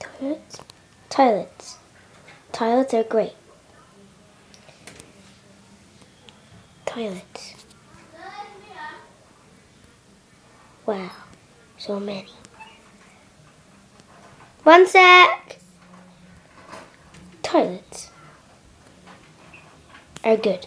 Toilets. Toilets. Toilets are great. Toilets. Wow, so many. One sec. Toilets are good.